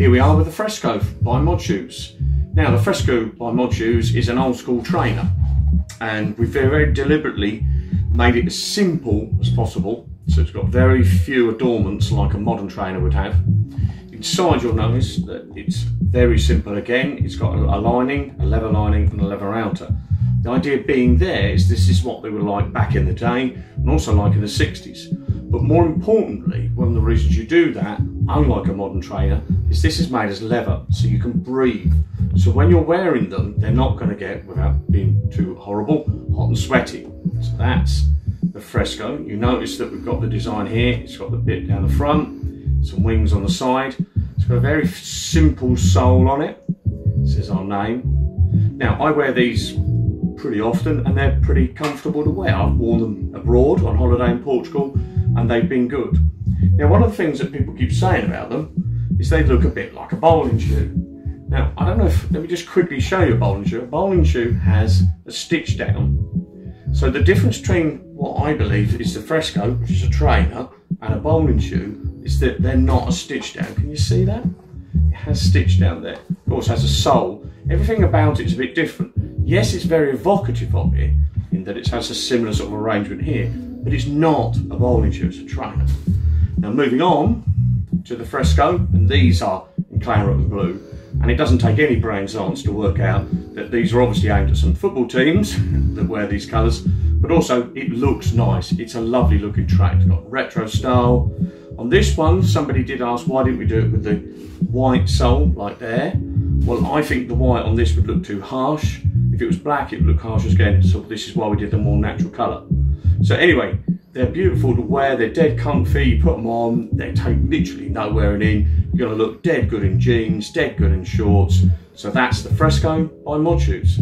Here we are with the Fresco by Mod Shoes. Now the Fresco by Mod Shoes is an old school trainer and we very, deliberately made it as simple as possible so it's got very few adornments like a modern trainer would have. Inside you'll notice that it's very simple again. It's got a lining, a leather lining and a leather outer. The idea being there is this is what they were like back in the day and also like in the 60s. But more importantly, one of the reasons you do that, unlike a modern trainer, is this is made as leather so you can breathe. So when you're wearing them, they're not going to get, without being too horrible, hot and sweaty. So that's the Fresco. You notice that we've got the design here. It's got the bit down the front, some wings on the side. It's got a very simple sole on it. This is our name. Now I wear these pretty often and they're pretty comfortable to wear. I've worn them abroad on holiday in Portugal and they've been good. Now one of the things that people keep saying about them is they look a bit like a bowling shoe. Now I don't know if, let me just quickly show you a bowling shoe. A bowling shoe has a stitch down. So the difference between what I believe is the Fresco, which is a trainer, and a bowling shoe is that they're not a stitch down. Can you see that? It has stitch down there. Of course, it has a sole. Everything about it is a bit different. Yes, it's very evocative of it in that it has a similar sort of arrangement here, but it's not a bowling shoe, it's a trainer. Now moving on to the Fresco, and these are in claret and blue, and it doesn't take any brain science to work out that these are obviously aimed at some football teams that wear these colours, but also it looks nice. It's a lovely looking track. It's got retro style. On this one, somebody did ask why didn't we do it with the white sole like there? Well, I think the white on this would look too harsh. If it was black, it would look harsh again. So this is why we did the more natural colour. So anyway, they're beautiful to wear. They're dead comfy. You put them on, they take literally no wearing in. You're to look dead good in jeans, dead good in shorts. So that's the Fresco by Mod Shoes.